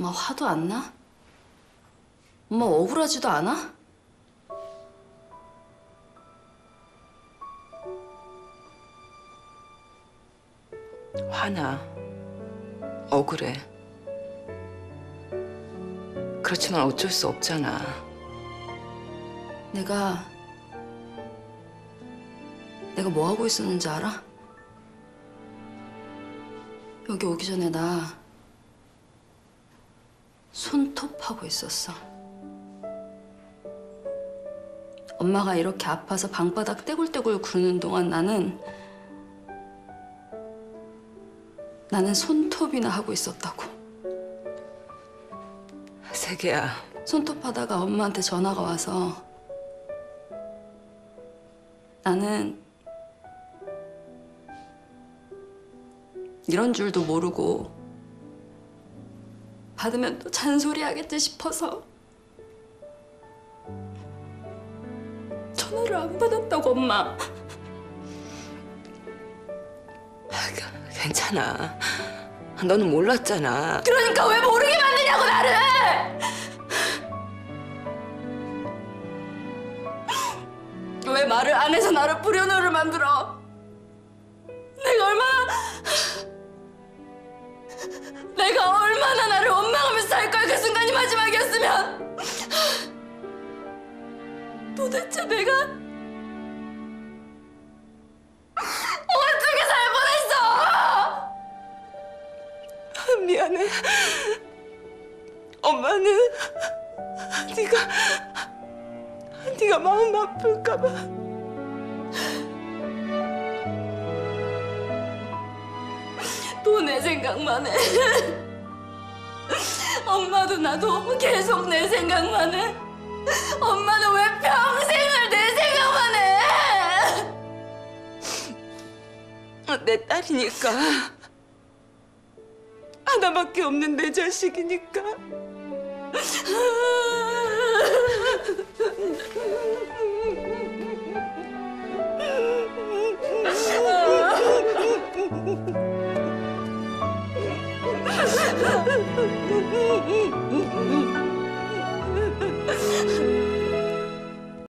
엄마 화도 안 나? 엄마 억울하지도 않아? 화나. 억울해. 그렇지만 어쩔 수 없잖아. 내가 내가 뭐 하고 있었는지 알아? 여기 오기 전에 나 손톱하고 있었어. 엄마가 이렇게 아파서 방바닥 떼굴떼굴 구르는 동안 나는 나는 손톱이나 하고 있었다고. 세계야. 손톱하다가 엄마한테 전화가 와서 나는 이런 줄도 모르고 받으면 또 잔소리 하겠지 싶어서 전화를 안 받았다고 엄마 괜찮아. 너는 몰랐잖아. 그러니까 왜 모르게 만드냐고 나를 왜 말을 안 해서 나를 불효노를 만들어 내가 얼마나 내가 얼마나 마지막이었으면 도대체 내가 어떻게 살 뻔했어 미안해. 엄마는 네가 네가 마음 아플까 봐. 또내 생각만 해. 엄마도 나도 계속 내 생각만 해. 엄마는 왜 평생을 내 생각만 해? 내 딸이니까. 하나밖에 없는 내 자식이니까. ही